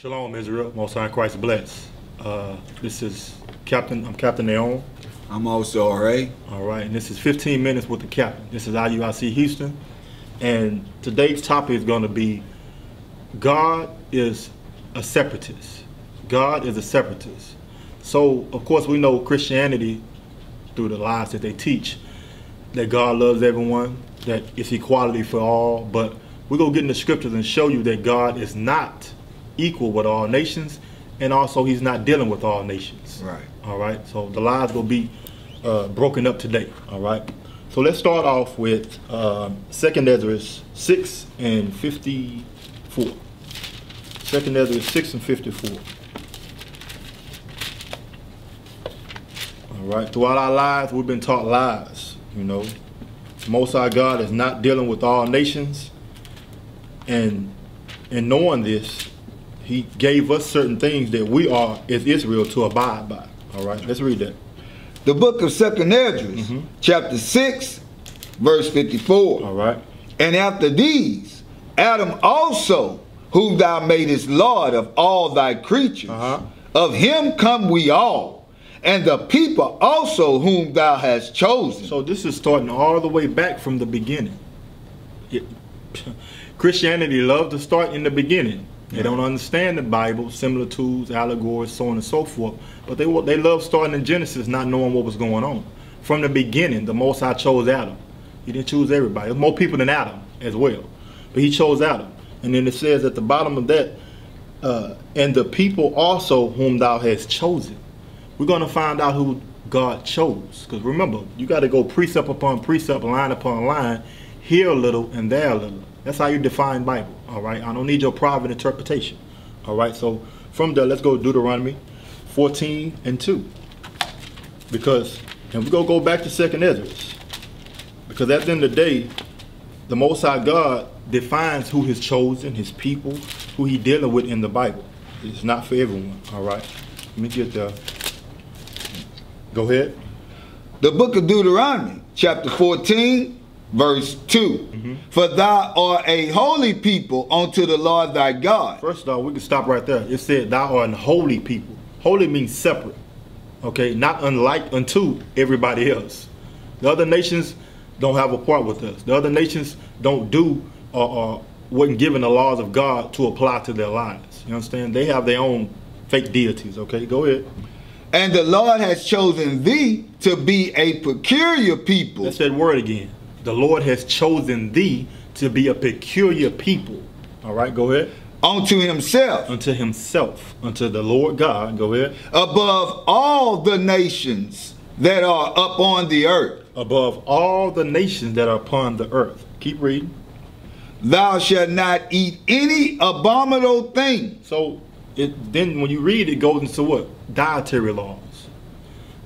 Shalom, Israel. Most High Christ bless. Uh, this is Captain. I'm Captain Naon. I'm also alright. All right, and this is 15 minutes with the captain. This is IUIC Houston, and today's topic is going to be God is a separatist. God is a separatist. So, of course, we know Christianity through the lies that they teach that God loves everyone, that it's equality for all. But we're going to get in the scriptures and show you that God is not equal with all nations, and also He's not dealing with all nations. Right. All right. So the lies will be uh, broken up today. All right. So let's start off with uh, Second Ezra six and fifty-four. Second Ezra six and fifty-four. All right. Throughout our lives, we've been taught lies. You know, Most High God is not dealing with all nations, and in knowing this, He gave us certain things that we are as Israel to abide by. All right. Let's read that. The book of Second Esdras, chapter 6, verse 54. All right. And after these, Adam also, whom thou madest Lord of all thy creatures, Uh-huh. of him come we all, and the people also whom thou hast chosen. So this is starting all the way back from the beginning. It- Christianity loves to start in the beginning. They don't understand the Bible, similar similitudes, allegories, so on and so forth. But they they love starting in Genesis, not knowing what was going on. From the beginning, the Most High chose Adam. He didn't choose everybody. There's more people than Adam as well, but He chose Adam. And then it says at the bottom of that, uh, and the people also whom Thou hast chosen we're going to find out who God chose. Because remember, you got to go precept upon precept, line upon line, here a little and there a little. That's how you define Bible. All right. I don't need your private interpretation. All right. So from there, let's go to Deuteronomy 14 and 2. Because, and we're going to go back to Second Ezra. Because at the end of the day, the Most High God defines who His chosen, His people, who He dealing with in the Bible. It's not for everyone. All right. Let me get the. Go ahead. The book of Deuteronomy, chapter 14, verse 2. Mm-hmm. For thou art a holy people unto the Lord thy God. First of all we can stop right there. It said, "Thou art an holy people." Holy means separate. Okay, not unlike unto everybody else. The other nations don't have a part with us. The other nations don't do or, or wasn't given the laws of God to apply to their lives. You understand? They have their own fake deities. Okay, go ahead. And the Lord has chosen thee to be a peculiar people. That's that word again. The Lord has chosen thee to be a peculiar people. All right, go ahead. unto himself Unto Himself, unto the Lord God. Go ahead. above all the nations that are upon the earth. above all the nations that are upon the earth. Keep reading. Thou shalt not eat any abominable thing, So it then when you read it goes into what? Dietary laws.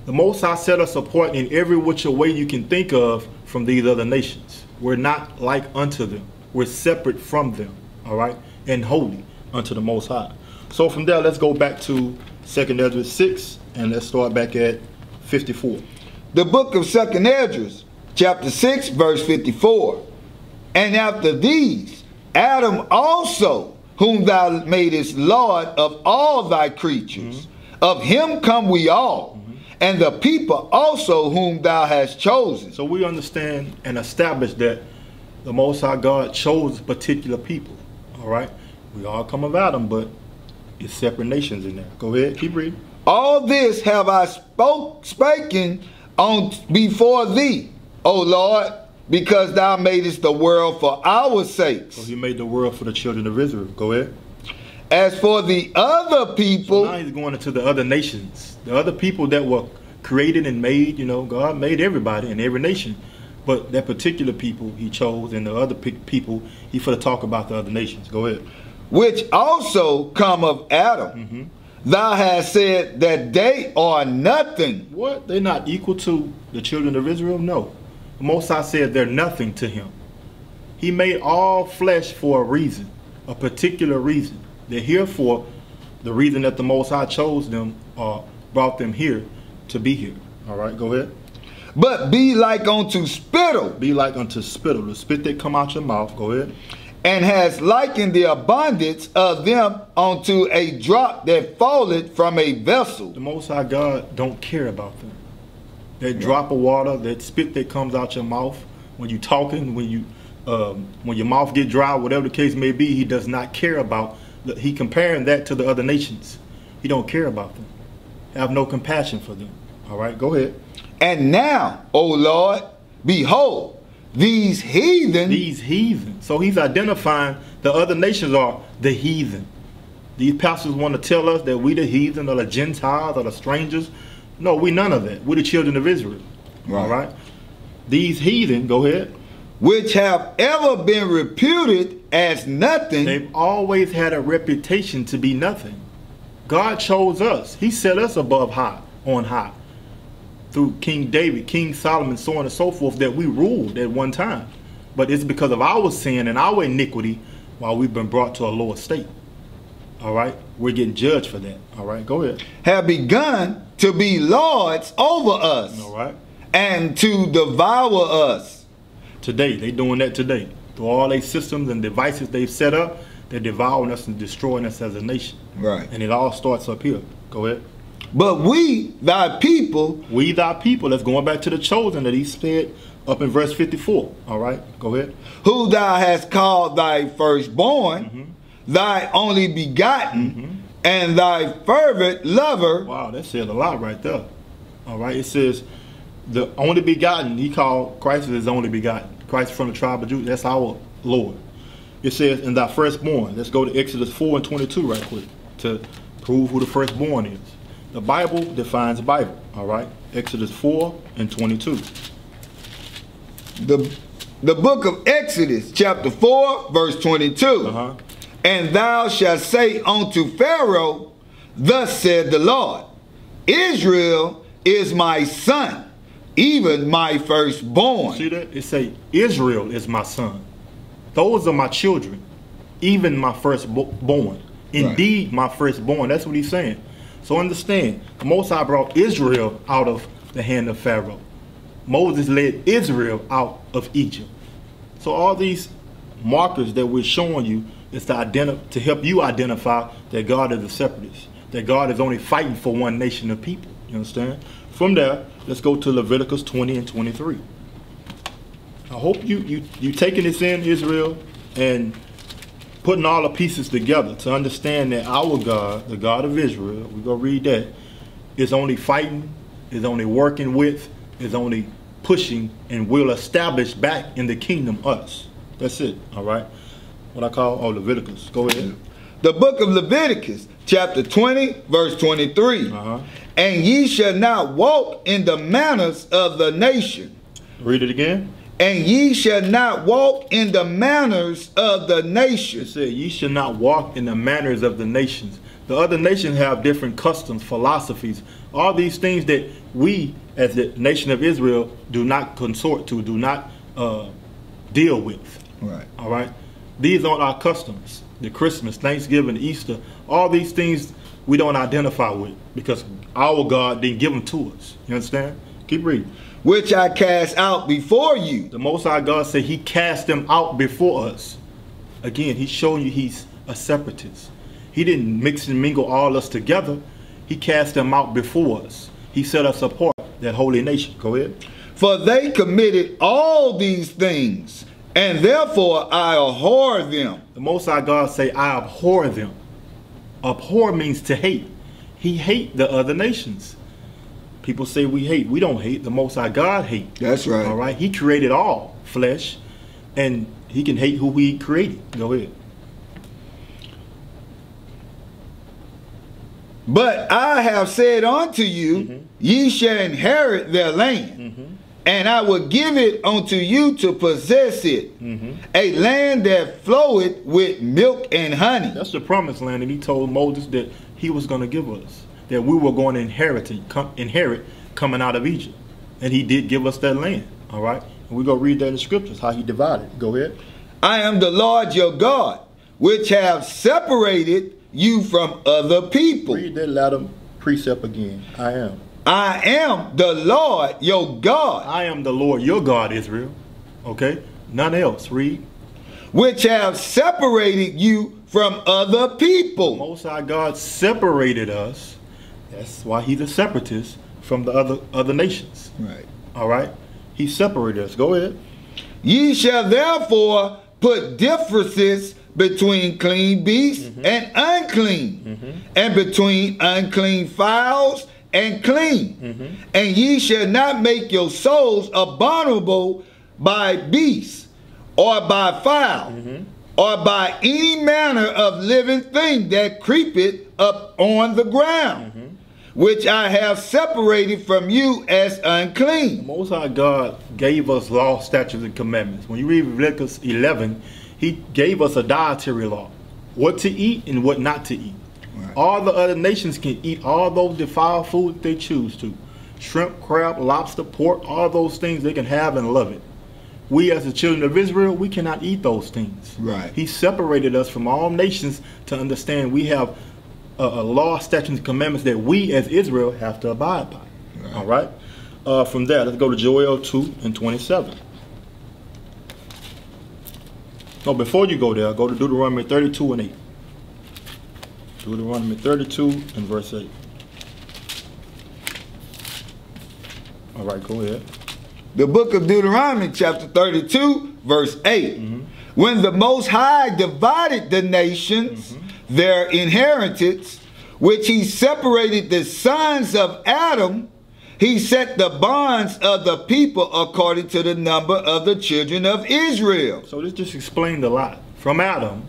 The Most High set us apart in every which way you can think of from these other nations. We're not like unto them. We're separate from them. All right? And holy unto the Most High. So from there, let's go back to 2nd Ezra 6 and let's start back at 54. the book of Second Esdras, chapter 6, verse 54. And after these, Adam also, whom thou madest Lord of all thy creatures, of him come we all, and the people also whom thou hast chosen. So we understand and establish that the Most High God chose particular people. All right, we all come of Adam, but it's separate nations in there. Go ahead, keep reading. All this have I spoke spoken on before thee, O Lord, because thou madest the world for our sakes. So He made the world for the children of Israel. Go ahead. As for the other people, Now He's going into the other nations, the other people that were created and made. You know, God made everybody in every nation, but that particular people He chose, and the other people He for to talk about the other nations. Go ahead. which also come of Adam, mm-hmm. thou hast said that they are nothing. What? They're not equal to the children of Israel? No. High said they're nothing to him. He made all flesh for a reason, a particular reason. They're here for the reason that the Most High chose them or brought them here to be here. All right, go ahead. But be like unto spittle, Be like unto spittle, the spit that come out your mouth. Go ahead. and has likened the abundance of them unto a drop that falleth from a vessel. The Most High God don't care about them. That drop of water, that spit that comes out your mouth when you talking, when you um, when your mouth get dry, whatever the case may be, he does not care about. He comparing that to the other nations. He don't care about them. Have no compassion for them. All right, go ahead. And now, O Lord, behold, these heathen. These heathen. So he's identifying the other nations are the heathen. These pastors want to tell us that we the heathen or the Gentiles or the strangers. No, we none of that. We're the children of Israel. Right. All right. These heathen, go ahead. Which have ever been reputed as nothing. They've always had a reputation to be nothing. God chose us. He set us above high, on high. Through King David, King Solomon, so on and so forth, that we ruled at one time. But it's because of our sin and our iniquity while we've been brought to a lower state. All right? We're getting judged for that. All right? Go ahead. Have begun to be lords over us. All right. And to devour us. Today. they're doing that today. Through all their systems and devices they've set up, they're devouring us and destroying us as a nation. Right. And it all starts up here. Go ahead. But we, thy people. We, thy people. That's going back to the chosen that he said up in verse 54. All right, go ahead. Who thou hast called thy firstborn, mm -hmm. thy only begotten, mm -hmm. and thy fervent lover. Wow, that says a lot right there. All right, it says the only begotten, he called Christ is his only begotten. Christ from the tribe of Judah, that's our Lord. It says, in thy firstborn. Let's go to Exodus 4 and 22 right quick to prove who the firstborn is. The Bible defines Bible, all right? Exodus 4 and 22. The, the book of Exodus, chapter 4, verse 22. Uh-huh. And thou shalt say unto Pharaoh, Thus said the Lord, Israel is my son, even my firstborn. See that? It say, Israel is my son. Those are my children, even my firstborn. Indeed, right. my firstborn. That's what he's saying. So understand, the Most High brought Israel out of the hand of Pharaoh. Moses led Israel out of Egypt. So all these markers that we're showing you is to identify to help you identify that God is a separatist, that God is only fighting for one nation of people. You understand? From there, let's go to Leviticus 20 and 23. I hope you you you taking this in Israel and putting all the pieces together to understand that our God, the God of Israel, we go read that, is only fighting, is only working with, is only pushing, and will establish back in the kingdom us. That's it. All right. What I call oh Leviticus. Go ahead. The book of Leviticus, chapter 20, verse 23. Uh-huh. And ye shall not walk in the manners of the nation. Read it again. And ye shall not walk in the manners of the nations. It said, ye shall not walk in the manners of the nations. The other nations have different customs, philosophies, all these things that we, as the nation of Israel, do not consort to, do not uh, deal with. Right. All right. These aren't our customs. The Christmas, Thanksgiving, Easter, all these things we don't identify with because our God didn't give them to us. You understand? Keep reading which I cast out before you. The Most High God said he cast them out before us. Again, he's showing you he's a separatist. He didn't mix and mingle all us together. He cast them out before us. He set us apart, that holy nation. Go ahead. For they committed all these things, and therefore I abhor them. The Most High God say, I abhor them. Abhor means to hate. He hate the other nations. People say we hate. We don't hate. The Most High God hate. That's right. All right. He created all flesh, and He can hate who He created. Go ahead. But I have said unto you, mm -hmm. ye shall inherit their land, mm -hmm. And I will give it unto you to possess it, mm -hmm. a land that floweth with milk and honey. That's the promised land, and he told Moses that he was going to give us that we were going to inherit, come, inherit coming out of Egypt. And he did give us that land, all right? And we go read that in the scriptures, how he divided. Go ahead. I am the Lord your God, which have separated you from other people. Read that latter precept again. I am. I am the Lord your God. I am the Lord your God, Israel. Okay? None else. Read. which have separated you from other people. Most High God separated us. That's why He's a separatist from the other other nations. Right. All right, He separated us. Go ahead. Ye shall therefore put differences between clean beasts mm-hmm. and unclean, mm-hmm. and between unclean fowls and clean. Mm-hmm. And ye shall not make your souls abominable by beasts, or by fowl, mm-hmm. or by any manner of living thing that creepeth up on the ground, mm-hmm. which I have separated from you as unclean. Most High God gave us law, statutes, and commandments. When you read Leviticus 11, He gave us a dietary law what to eat and what not to eat. All the other nations can eat all those defiled food they choose to shrimp, crab, lobster, pork, all those things they can have and love it. We, as the children of Israel, we cannot eat those things. Right. He separated us from all nations to understand we have a, a law, statutes, and commandments that we, as Israel, have to abide by. Right. All right. Uh, from there, let's go to Joel 2 and 27. No, before you go there, go to Deuteronomy 32 and 8. Deuteronomy 32 and verse 8. All right, go ahead. The book of Deuteronomy, chapter 32, verse 8. Mm-hmm. When the Most High divided the nations, mm-hmm. their inheritance, which he separated the sons of Adam, he set the bonds of the people according to the number of the children of Israel. So this just explained a lot. From Adam,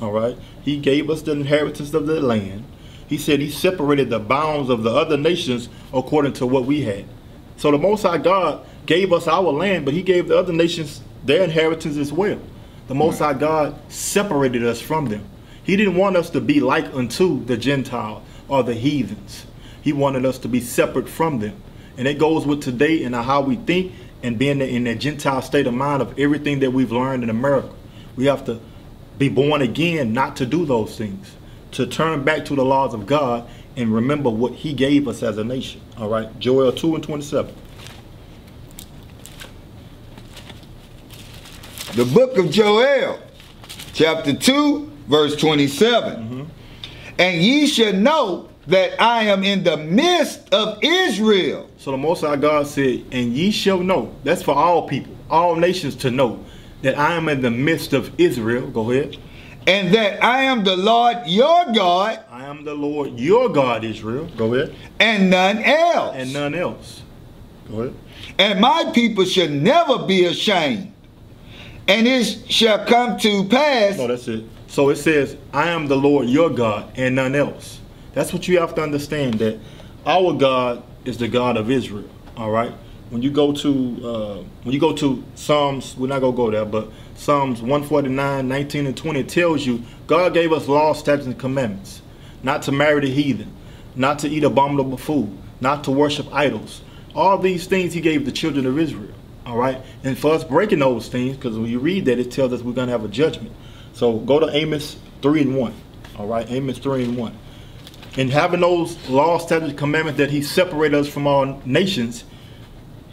all right, he gave us the inheritance of the land. He said he separated the bounds of the other nations according to what we had. So the Most High God gave us our land, but he gave the other nations their inheritance as well. The Most High God separated us from them. He didn't want us to be like unto the Gentile or the heathens. He wanted us to be separate from them. And it goes with today and how we think and being in that Gentile state of mind of everything that we've learned in America. We have to be born again not to do those things, to turn back to the laws of God and remember what He gave us as a nation. All right, Joel 2 and 27. The book of Joel, chapter 2, verse 27. Mm-hmm. And ye shall know that I am in the midst of Israel. So the Most High God said, And ye shall know, that's for all people, all nations to know, that I am in the midst of Israel. Go ahead. and that I am the Lord your God I am the Lord your God, Israel. Go ahead. and none else. And none else. Go ahead. And my people shall never be ashamed. And it shall come to pass. No, that's it. So it says, I am the Lord your God and none else. That's what you have to understand that our God is the God of Israel. All right. When you go to uh, when you go to Psalms, we're not gonna go there, but Psalms 149, 19, and 20 tells you God gave us laws, statutes, and commandments. Not to marry the heathen, not to eat abominable food, not to worship idols. All these things he gave the children of Israel. All right. And for us breaking those things, because when you read that, it tells us we're gonna have a judgment. So go to Amos 3 and 1. All right, Amos 3 and 1. And having those laws, statutes, and commandments that he separated us from all nations,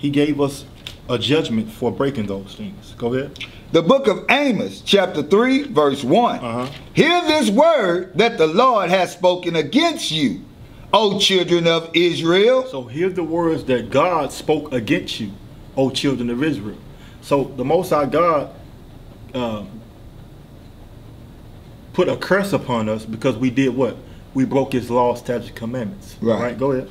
he gave us a judgment for breaking those things. Go ahead. The book of Amos, chapter 3, verse one Uh-huh. Hear this word that the Lord has spoken against you, O children of Israel. So hear the words that God spoke against you, O children of Israel. So the Most High God um, put a curse upon us because we did what? We broke his law, statutes, commandments. Right. All right, go ahead.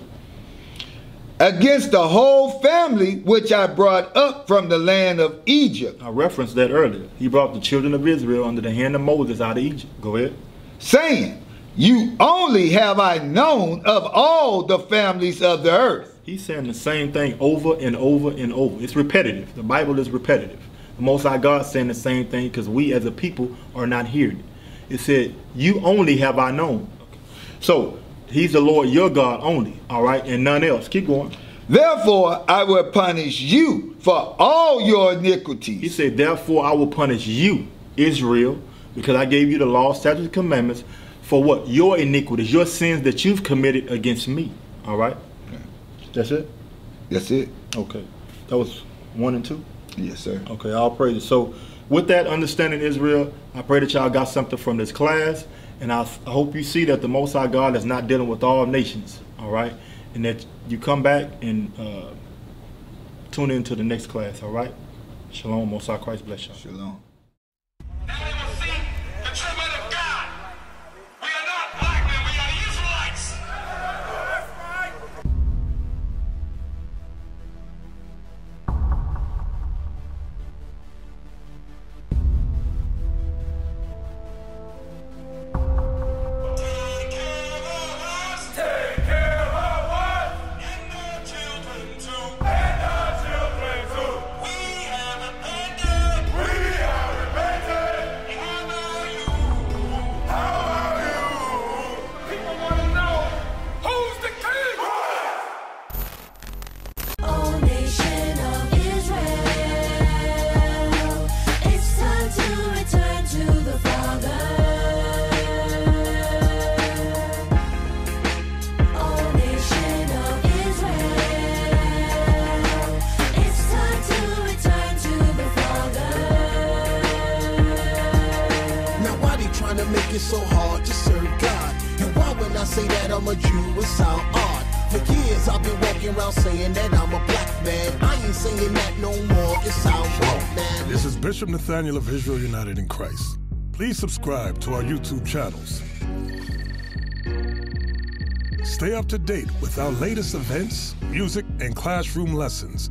Against the whole family which I brought up from the land of Egypt, I referenced that earlier. He brought the children of Israel under the hand of Moses out of Egypt. Go ahead. saying, You only have I known of all the families of the earth. He's saying the same thing over and over and over. It's repetitive. The Bible is repetitive. The Most High God saying the same thing because we as a people are not hearing it. It said, You only have I known. So he's the Lord your God only, all right, and none else. Keep going. Therefore I will punish you for all your iniquities. He said, Therefore I will punish you, Israel, because I gave you the law, statutes, and commandments for what? Your iniquities, your sins that you've committed against me. All right? Yeah. That's it? That's it. Okay. That was one and two? Yes, sir. Okay, I'll praise it. So with that understanding, Israel, I pray that y'all got something from this class, and I, I hope you see that the Most High God is not dealing with all nations. All right, and that you come back and uh, tune into the next class. All right. Shalom, Most High Christ bless y'all. Shalom. Say that I'm a Jew, it sound odd? For years I've been walking around saying that I'm a black man. I ain't saying that no more. It sound wrong, man. This is Bishop Nathaniel of Israel United in Christ. Please subscribe to our YouTube channels. Stay up to date with our latest events, music, and classroom lessons.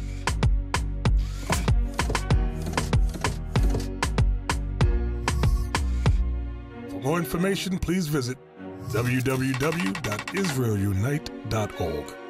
More information, please visit www.israelunite.org.